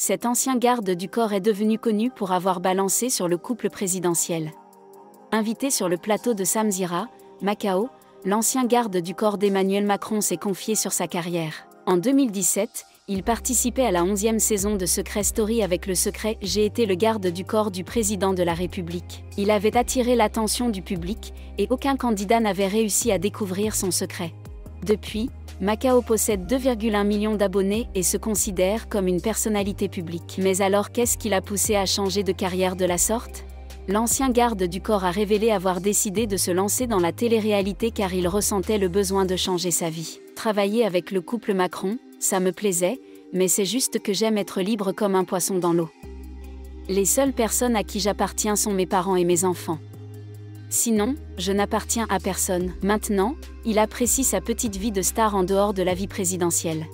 Cet ancien garde du corps est devenu connu pour avoir balancé sur le couple présidentiel. Invité sur le plateau de Samzira, Macao, l'ancien garde du corps d'Emmanuel Macron s'est confié sur sa carrière. En 2017, il participait à la 11e saison de Secret Story avec le secret J'ai été le garde du corps du président de la République. Il avait attiré l'attention du public, et aucun candidat n'avait réussi à découvrir son secret. Depuis, Macao possède 2,1 millions d'abonnés et se considère comme une personnalité publique. Mais alors qu'est-ce qui l'a poussé à changer de carrière de la sorte? L'ancien garde du corps a révélé avoir décidé de se lancer dans la télé-réalité car il ressentait le besoin de changer sa vie. Travailler avec le couple Macron, ça me plaisait, mais c'est juste que j'aime être libre comme un poisson dans l'eau. Les seules personnes à qui j'appartiens sont mes parents et mes enfants. Sinon, je n'appartiens à personne. Maintenant, il apprécie sa petite vie de star en dehors de la vie présidentielle.